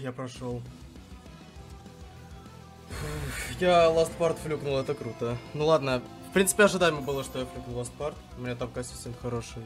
я прошел. Я Last Part флюкнул, это круто. Ну ладно, в принципе ожидаемо было, что я флюкнул Last Part. У меня там коэффициент хороший.